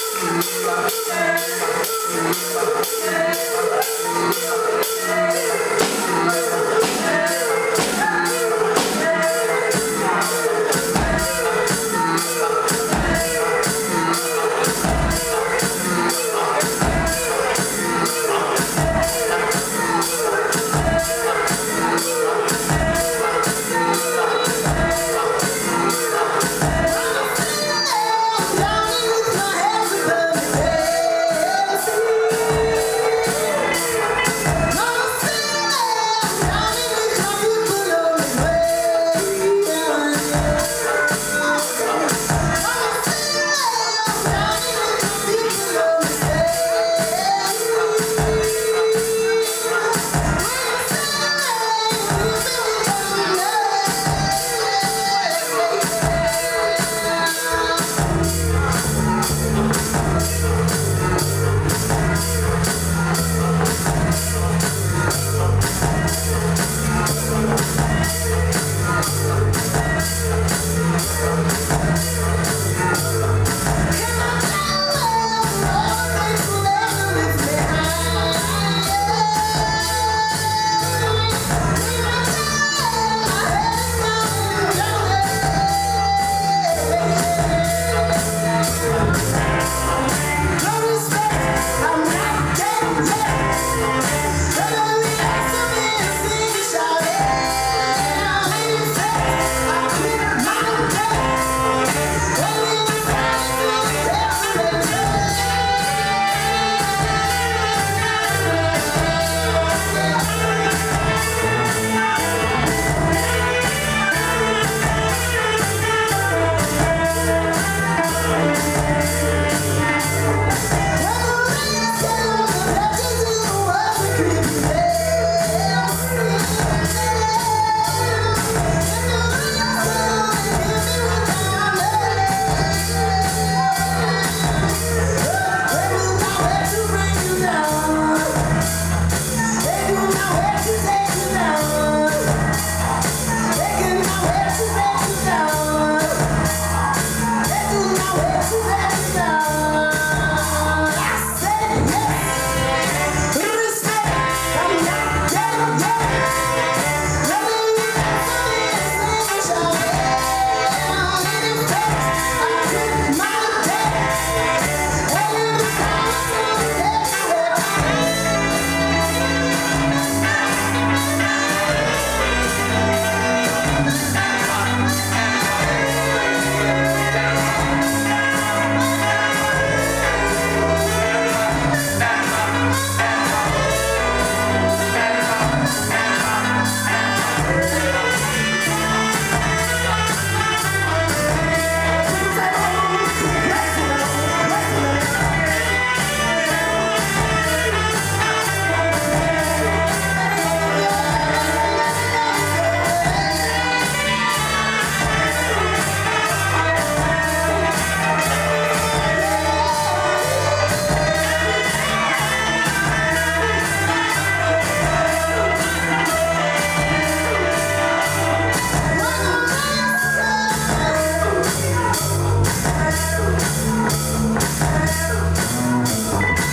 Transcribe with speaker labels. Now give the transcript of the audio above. Speaker 1: Thank you.
Speaker 2: Música